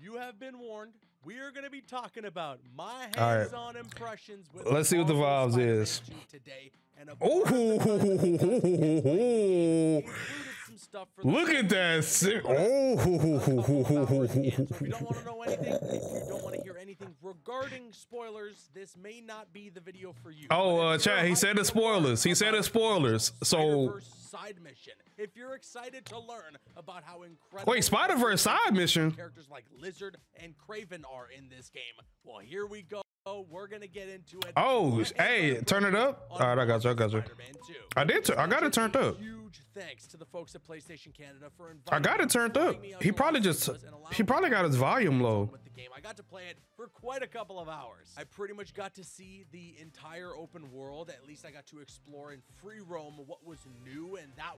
You have been warned. We are going to be talking about my hands-on impressions with Let's see what the vibes is. today. Oh, some stuff for look at that! Oh, anything, if you don't want to hear anything regarding spoilers, this may not be the video for you. Oh, uh, chat, he said it's spoilers. He said it's spoilers. So- side mission. If you're excited to learn about how incredible Wait, Spider-Verse side mission? characters like Lizard and Kraven are in this game. Well, here we go. Oh, we're gonna get into it. Oh, hey, turn it up. All right, I got you. I got you. I did. Tur- I got it turned up. Huge thanks to the folks at PlayStation Canada for inviting I got it turned up. bring me out He probably just Angeles and allow he probably got his volume low. With the game, I got to play it for quite a couple of hours. I pretty much got to see the entire open world. At least I got to explore and free roam what was new, and that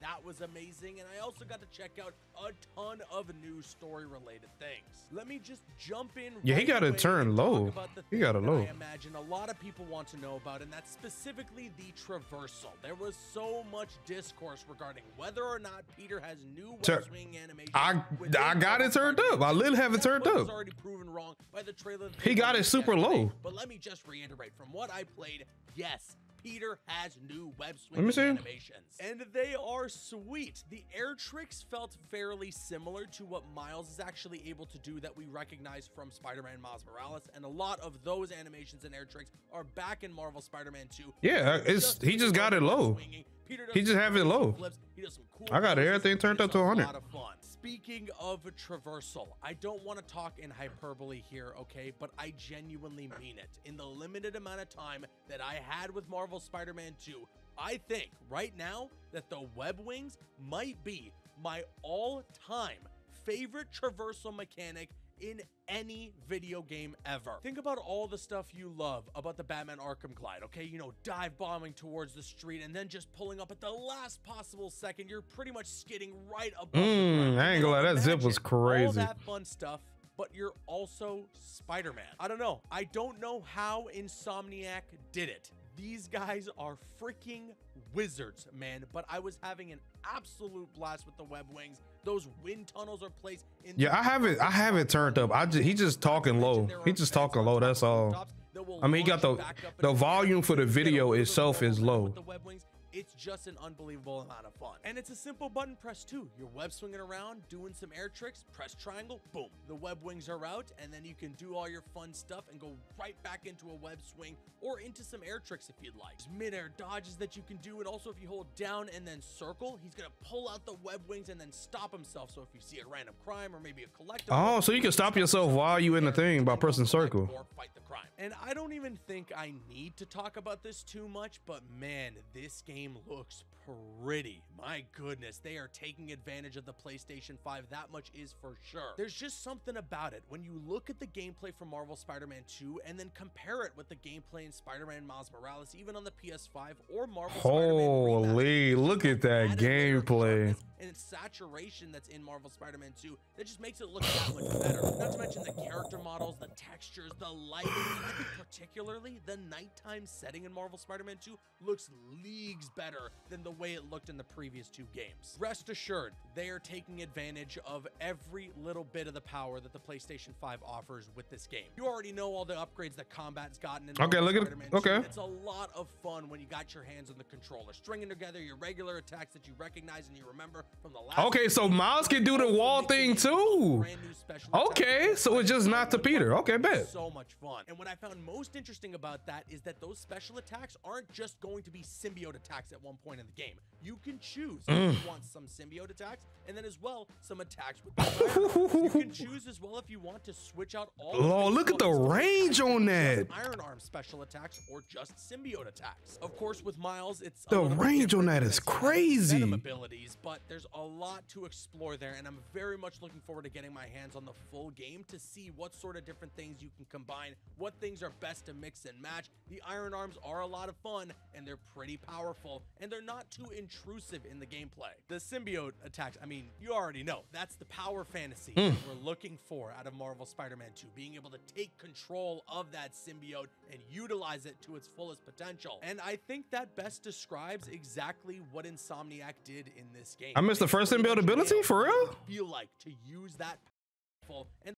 that was amazing. And I also got to check out a ton of new story-related things. Let me just jump in. Yeah, he got it away turned low. He got it low. I imagine a lot of people want to know about, and that's specifically the traversal. There was so much discourse regarding whether or not Peter has new Tur- web animation. I I got it turned up. I literally have it turned up. already proven wrong by the trailer. He got it super low. But let me just reiterate from what I played, yes, Peter has new web Let me swinging animations. And they are sweet. The air tricks felt fairly similar to what Miles is actually able to do that we recognize from Spider-Man Miles Morales. And a lot of those animations and air tricks are back in Marvel Spider-Man 2. Yeah, it's he just got it low. Swinging. He just have it low. Flips. He does some cool I got everything turned up to a 100. lot of fun. Speaking of traversal, I don't want to talk in hyperbole here, okay? But I genuinely mean it. In the limited amount of time that I had with Marvel Spider-Man 2, I think right now that the web wings might be my all-time favorite traversal mechanic in any video game ever. Think about all the stuff you love about the Batman Arkham Glide, okay? You know, dive bombing towards the street and then just pulling up at the last possible second. You're pretty much skidding right above the Mm. I ain't gonna lie, that zip was crazy. All that fun stuff, but you're also Spider-Man. I don't know. I don't know how Insomniac did it. These guys are freaking wizards, man. But I was having an absolute blast with the web wings. Those wind tunnels are placed in. Yeah, I have it. I have it turned up. I just he just talking low. He just talking low. That's all. I mean, he got the the volume for the video itself is low. With the web wings, it's just an unbelievable amount of fun. And it's a simple button press too. You're web swinging around, doing some air tricks, press triangle, boom. The web wings are out, and then you can do all your fun stuff and go right back into a web swing or into some air tricks if you'd like. There's mid-air dodges that you can do, and also if you hold down and then circle, he's gonna pull out the web wings and then stop himself. So if you see a random crime or maybe a collectible, Oh, so you can stop yourself while you're in the thing by pressing circle. or fight the crime. And I don't even think I need to talk about this too much, but man, this game looks pretty. My goodness, they are taking advantage of the PlayStation 5. That much is for sure. There's just something about it when you look at the gameplay from Marvel Spider-Man 2 and then compare it with the gameplay in Spider-Man Miles Morales, even on the PS5 or Marvel Spider-Man Holy, look at that Added layer of gameplay. And its saturation that's in Marvel Spider-Man 2 that just makes it look that much better. Not to mention the character models, the textures, the lighting. I think particularly the nighttime setting in Marvel Spider-Man 2 looks leagues better than the way it looked in the previous two games. Rest assured, they are taking advantage of every little bit of the power that the PlayStation 5 offers with this game. You already know all the upgrades that combat's gotten in Okay, Marvel look at- Spider-Man 2. okay. It's a lot of fun when you got your hands on the controller, stringing together your regular attacks that you recognize and you remember from the last. Okay, so Miles can do the wall thing too. brand new special attacks Okay, so it's just not to Peter. Okay, bet. so much fun. And what I found most interesting about that is that those special attacks aren't just going to be symbiote attacks at one point in the game. You can choose Mm. if you want some symbiote attacks and then as well some attacks with. You can choose as well if you want to switch out all Oh, look at the range on that. Iron Arm special attacks or just symbiote attacks. Of course, with Miles, it's The range on that is because he has crazy. Abilities, but there's a lot to explore there, and I'm very much looking forward to getting my hands on the full game to see what sort of different things you can combine, what things are best to mix and match. The Iron Arms are a lot of fun, and they're pretty powerful, and they're not too intrusive in the gameplay. The symbiote attacks, I mean, you already know, that's the power fantasy hmm. that we're looking for out of Marvel Spider-Man 2, being able to take control of that symbiote and utilize it to its fullest potential. And I think that best describes exactly what Insomniac did in this game. I missed the first symbiote ability? For real? like to use that and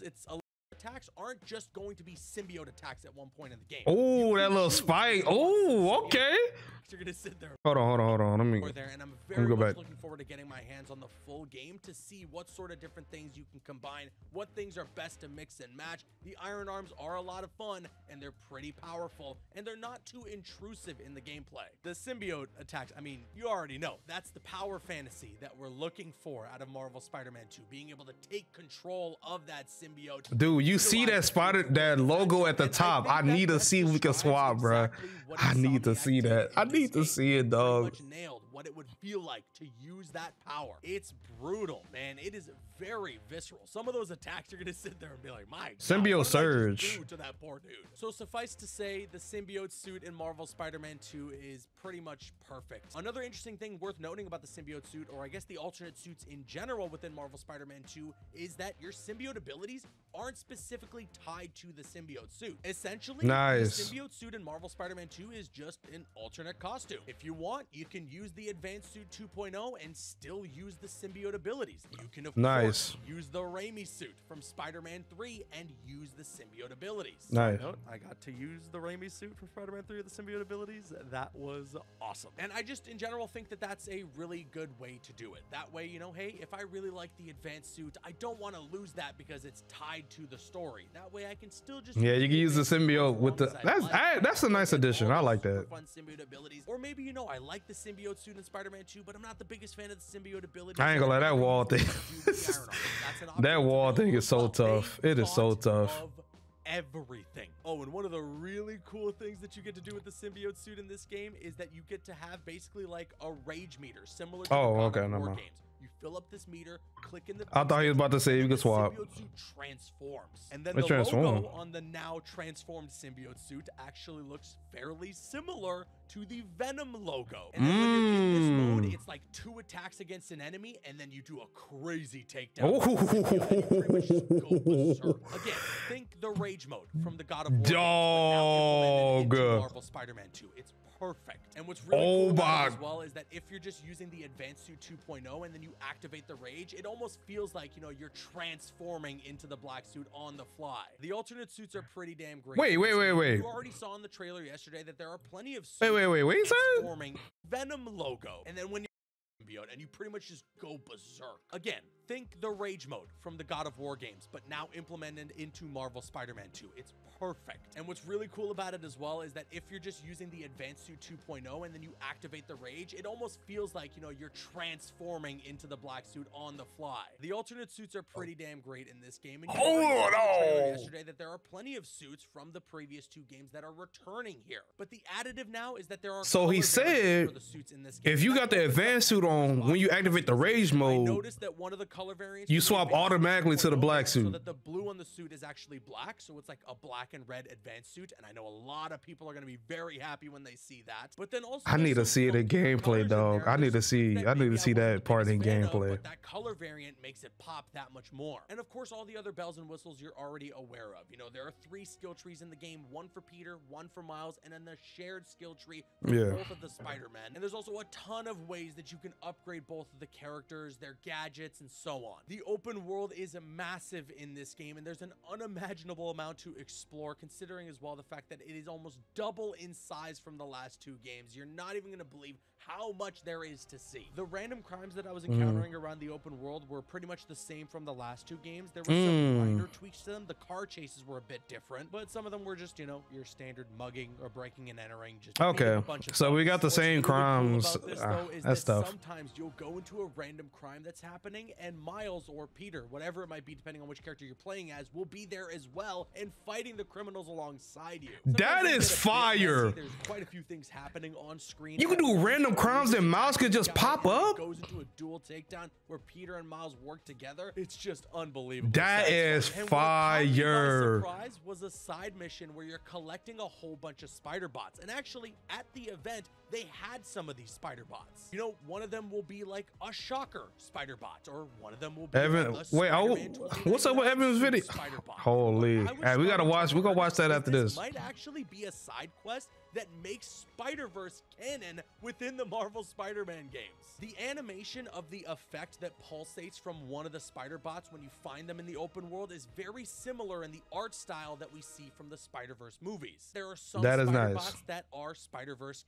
it's a attacks aren't just going to be symbiote attacks at one point in the game. Oh, that little spike. Oh, okay. You're gonna sit there. Hold on, hold on, hold on. Let me. There, and I'm very much back. looking forward to getting my hands on the full game to see what sort of different things you can combine, what things are best to mix and match. The Iron Arms are a lot of fun, and they're pretty powerful, and they're not too intrusive in the gameplay. The symbiote attacks. I mean, you already know that's the power fantasy that we're looking for out of Marvel Spider-Man 2, being able to take control of that symbiote. Dude, you see that spider, that logo at the top. I, I need to see if we can swap, bro. I need to see that. I need to see it, dog. Nailed what it would feel like to use that power. It's brutal, man. It is very visceral. Some of those attacks, you're gonna sit there and be like, "My symbiote surge to that poor dude." So suffice to say, the symbiote suit in Marvel Spider-Man 2 is pretty much perfect. Another interesting thing worth noting about the symbiote suit, or I guess the alternate suits in general within Marvel Spider-Man 2, is that your symbiote abilities aren't specifically tied to the symbiote suit. Essentially, nice. the symbiote suit in Marvel Spider-Man 2 is just an alternate costume. If you want, you can use the Advanced Suit 2.0 and still use the symbiote abilities. You can, of nice. Course, use the Raimi suit from Spider-Man 3 and use the symbiote abilities. Nice. Note, I got to use the Raimi suit from Spider-Man 3 with the symbiote abilities. That was awesome. And I just, in general, think that that's a really good way to do it. That way, you know, hey, if I really like the Advanced Suit, I don't want to lose that because it's tied to the story. That way I can still just... Yeah, you can use the symbiote with the... That's, I, that's a nice addition. I like that. Fun symbiote abilities. Or maybe, you know, I like the symbiote suit in Spider-Man 2, but I'm not the biggest fan of the symbiote abilities. I ain't gonna let that wall thing. that wall thing is so tough. It is so tough everything. Oh, and one of the really cool things that you get to do with the symbiote suit in this game is that you get to have basically like a rage meter, similar to oh, okay, no, no. games. You fill up this meter, click in the. I thought he was about to say you could swap. Symbiote suit transforms, and then it the transform. logo on the now transformed symbiote suit actually looks fairly similar to the Venom logo. And then mm. when you're in this mode, mm. it's like two attacks against an enemy, and then you do a crazy takedown. Oh. Again, think the Rage mode from the God of War. Dog. Marvel Spider-Man 2. It's perfect. And what's really oh cool about as well is that if you're just using the Advanced Suit 2.0 and then you activate the Rage, it almost feels like, you know, you're transforming into the black suit on the fly. The alternate suits are pretty damn great. Wait, wait, wait, wait. You already saw in the trailer yesterday that there are plenty of suits wait, wait, wait, wait, forming Venom logo. And then when you symbiote and you pretty much just go berserk. Again, think the Rage mode from the God of War games, but now implemented into Marvel Spider-Man 2. It's perfect. And what's really cool about it as well is that if you're just using the Advanced Suit 2.0 and then you activate the Rage, it almost feels like, you know, you're transforming into the black suit on the fly. The alternate suits are pretty oh. damn great in this game. And you Hold on! Yesterday that there are plenty of suits from the previous two games that are returning here. But the additive now is that there are So he said if you got the advanced suit on when you activate the Rage mode, I noticed that one of the color you swap automatically to the black suit. So that the blue on the suit is actually black, so it's like a black and red advanced suit, and I know a lot of people are going to be very happy when they see that. But then also, I need to see it in gameplay, dog. I need to see, I need to see that part in gameplay. Of, that color variant makes it pop that much more. And of course, all the other bells and whistles you're already aware of. You know, there are three skill trees in the game: one for Peter, one for Miles, and then the shared skill tree for yeah. both of the Spider-Men. And there's also a ton of ways that you can upgrade both of the characters, their gadgets, and so on. The open world is massive in this game, and there's an unimaginable amount to explore, considering as well the fact that it is almost double in size from the last two games. You're not even going to believe how much there is to see. The random crimes that I was mm. encountering mm. around the open world were pretty much the same from the last two games. There were mm. some minor tweaks to them. The car chases were a bit different, but some of them were just, you know, your standard mugging or breaking and entering. Just okay. So we got the same crimes. Cool this, uh, though, that stuff. Sometimes you'll go into a random crime that's happening, and Miles or Peter, whatever it might be, depending on which character you're playing as, will be there as well and fighting the criminals alongside you. Sometimes that is fire. There's quite a few things happening on screen. You can do random crimes and Miles could just pop up. Goes into a dual takedown where Peter and Miles work together. It's just unbelievable. That is fire. Surprise was a side mission where you're collecting a whole bunch of spider bots, and actually at the event they had some of these spider bots. You know, one of them will be like a shocker spider bot, or one of them will be Evan. Like wait, oh, what's up with Evan's video? Holy, hey, we gotta watch. We gonna watch that after this. Might actually be a side quest that makes Spider-Verse canon within the Marvel Spider-Man games. The animation of the effect that pulsates from one of the spider bots when you find them in the open world is very similar in the art style that we see from the Spider-Verse movies. There are some that spider nice. bots that are Spider-Verse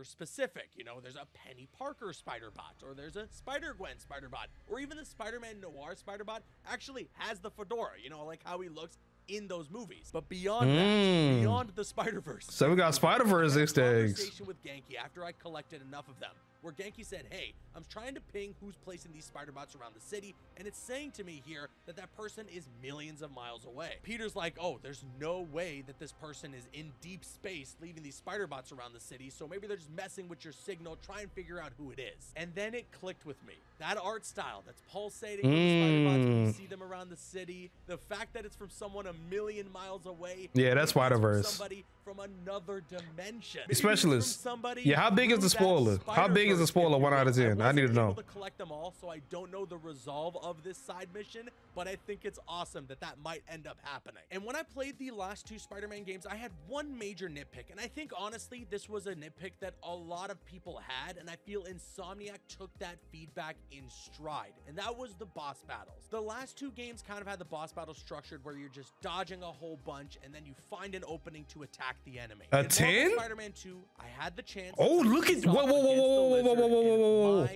character specific. You know, there's a Peni Parker spider bot, or there's a Spider-Gwen spider bot, or even the Spider-Man Noir spider bot actually has the fedora, you know, like how he looks in those movies. But beyond mm. that, hmm. beyond the Spider Verse, so we got Spider Verse eggs. Conversation with Ganke after I collected enough of them where Ganke said, hey, I'm trying to ping who's placing these spider bots around the city, and it's saying to me here that that person is millions of miles away. Peter's like, oh, there's no way that this person is in deep space leaving these spider bots around the city, so maybe they're just messing with your signal, try and figure out who it is. And then it clicked with me. That art style that's pulsating mm. the spider bots when you see them around the city, the fact that it's from someone a million miles away. Yeah, that's Spider-Verse. Somebody from another dimension. Specialist. Somebody yeah, how big is the spoiler? How big is the spoiler? One out of ten. I, need to know. To collect them all, so I don't know the resolve of this side mission, but I think it's awesome that that might end up happening. And when I played the last two Spider-Man games, I had one major nitpick, and I think honestly this was a nitpick that a lot of people had, and I feel Insomniac took that feedback in stride, and that was the boss battles. The last two games kind of had the boss battles structured where you're just dodging a whole bunch, and then you find an opening to attack the enemy. A 10? Spider-Man 2, I had the chance. Oh, look at whoa, whoa, whoa, whoa, whoa, whoa, whoa, whoa, whoa, whoa.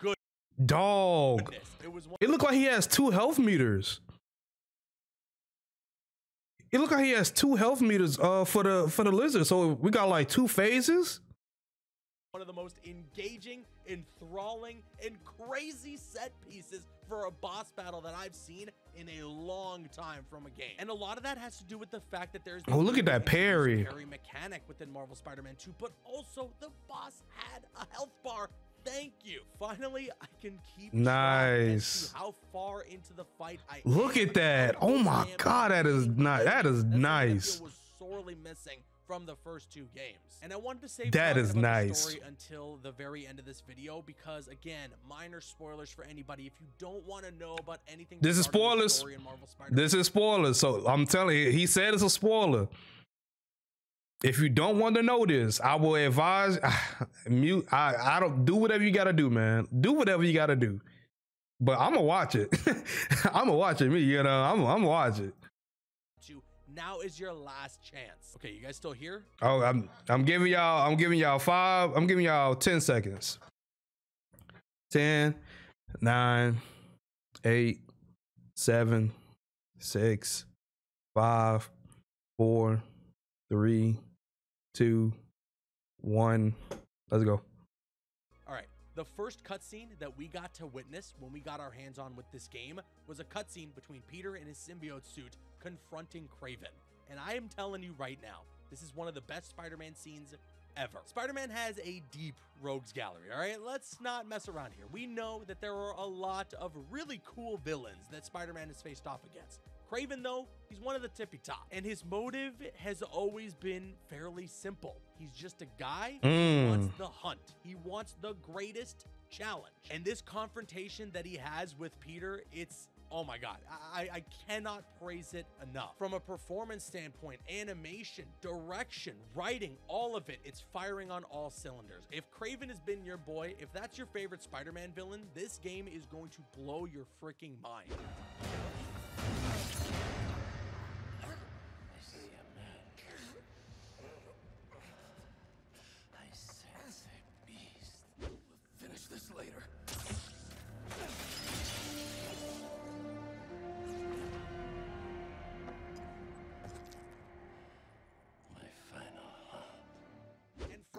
Good dog. It, was it looked like he has two health meters. It looked like he has two health meters uh for the for the lizard. So we got like two phases. One of the most engaging, enthralling, and crazy set pieces for a boss battle that I've seen in a long time from a game. And a lot of that has to do with the fact that there's oh look at that parry parry mechanic within Marvel Spider-Man 2, but also the boss had a health bar. Thank you. Finally, I can keep nice. how far into the fight I look at that. Oh my god, that is nice. That is nice. Was sorely missing from the first two games. And I wanted to save that is nice until the very end of this video because again, minor spoilers for anybody. If you don't want to know about anything, this is spoilers. This is spoilers. So I'm telling you, he said it's a spoiler. If you don't want to know this, I will advise mute. I, I don't do whatever you gotta do, man. Do whatever you gotta do. But I'm gonna watch it. I'm gonna watch it. Me, you know, I'm, I'm gonna watch it. Now is your last chance. Okay, you guys still here? Oh, I'm I'm giving y'all I'm giving y'all five. I'm giving y'all 10 seconds. 10, 9, 8, 7, 6, 5, 4, 3, 2, 1. Let's go. All right. The first cutscene that we got to witness when we got our hands on with this game was a cutscene between Peter and his symbiote suit confronting Kraven. And I am telling you right now, this is one of the best Spider-Man scenes ever. Spider-Man has a deep rogues gallery, all right? Let's not mess around here. We know that there are a lot of really cool villains that Spider-Man has faced off against. Kraven, though, he's one of the tippy top, and his motive has always been fairly simple. He's just a guy mm. who wants the hunt. He wants the greatest challenge. And this confrontation that he has with Peter, it's oh my god. I, I cannot praise it enough. From a performance standpoint animation direction writing all of it it's firing on all cylinders. If kraven has been your boy if that's your favorite spider-man villain this game is going to blow your freaking mind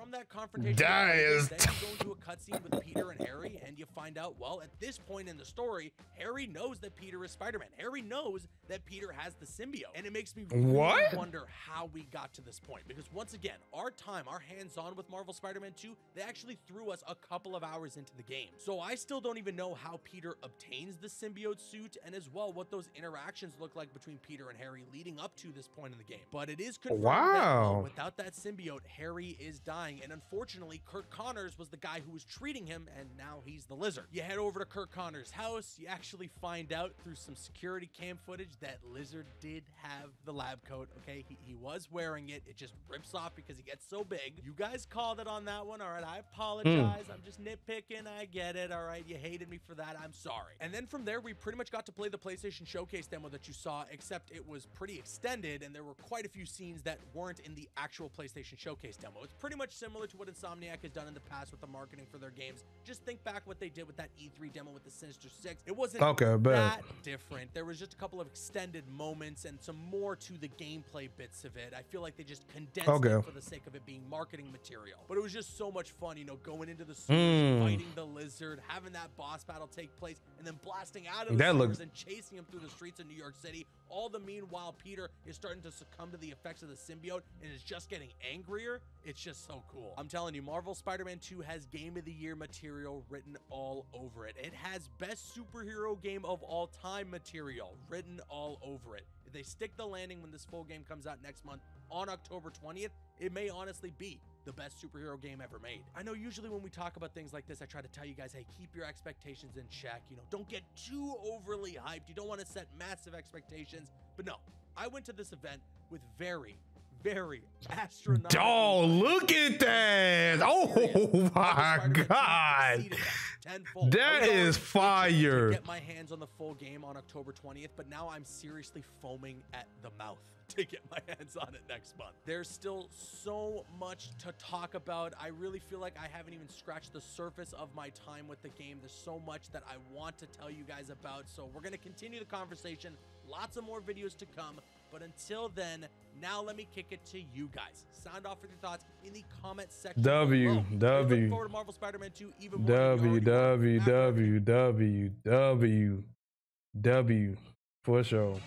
from that confrontation, is. then you go into a cutscene with Peter and Harry, and you find out, well, at this point in the story, Harry knows that Peter is Spider-Man. Harry knows that Peter has the symbiote, and it makes me really wonder how we got to this point. Because once again, our time, our hands-on with Marvel Spider-Man 2, they actually threw us a couple of hours into the game. So I still don't even know how Peter obtains the symbiote suit, and as well what those interactions look like between Peter and Harry leading up to this point in the game. But it is confirmed wow. that well, without that symbiote, Harry is dying and unfortunately, Kurt Connors was the guy who was treating him, and now he's the lizard. You head over to Kurt Connors' house, you actually find out through some security cam footage that Lizard did have the lab coat, okay? He, he was wearing it, it just rips off because he gets so big. You guys called it on that one, all right? I apologize. Hmm. I'm just nitpicking, I get it, all right? You hated me for that, I'm sorry. And then from there, we pretty much got to play the PlayStation Showcase demo that you saw, except it was pretty extended, and there were quite a few scenes that weren't in the actual PlayStation Showcase demo. It's pretty much similar to what Insomniac has done in the past with the marketing for their games. Just think back what they did with that E3 demo with the Sinister Six. It wasn't Okay, bet. that different. There was just a couple of extended moments and some more to the gameplay bits of it. I feel like they just condensed Okay. it for the sake of it being marketing material. But it was just so much fun, you know, going into the sewers, Mm. fighting the lizard, having that boss battle take place, and then blasting out of the That sewers looks- and chasing him through the streets of New York City. All the meanwhile, Peter is starting to succumb to the effects of the symbiote and is just getting angrier. It's just so cool. I'm telling you, Marvel Spider-Man 2 has Game of the Year material written all over it. It has best superhero game of all time material written all over it. If they stick the landing when this full game comes out next month on October 20th, it may honestly be the best superhero game ever made. I know usually when we talk about things like this, I try to tell you guys, hey, keep your expectations in check. You know, don't get too overly hyped. You don't want to set massive expectations. But no, I went to this event with very, very astronomical. Oh, look at that. Oh my God. Tenfold. That is fire. Get my hands on the full game on October 20th, but now I'm seriously foaming at the mouth to get my hands on it next month. There's still so much to talk about. I really feel like I haven't even scratched the surface of my time with the game. There's so much that I want to tell you guys about. So we're going to continue the conversation. Lots of more videos to come. But until then, now let me kick it to you guys. Sound off with your thoughts in the comment section. W, below. W. forward to Marvel Spider-Man 2 even more than you already were? W W W W W W for sure.